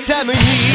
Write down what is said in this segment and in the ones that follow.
寒い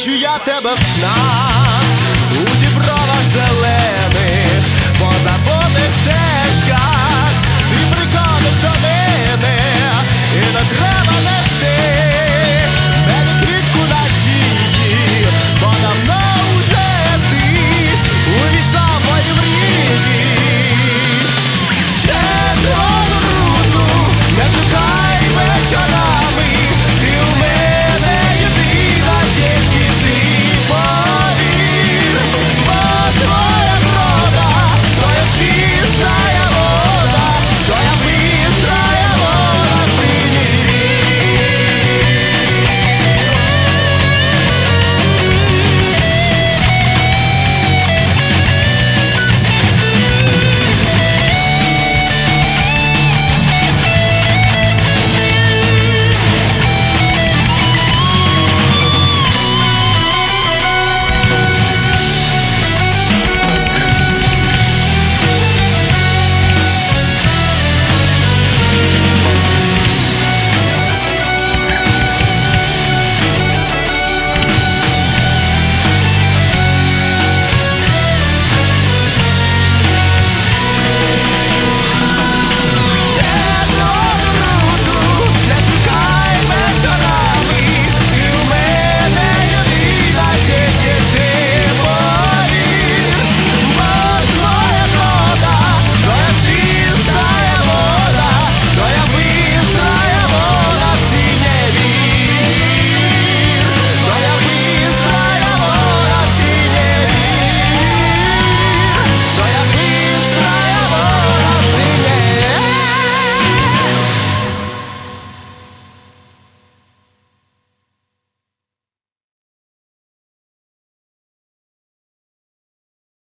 бачу я тебе в снах.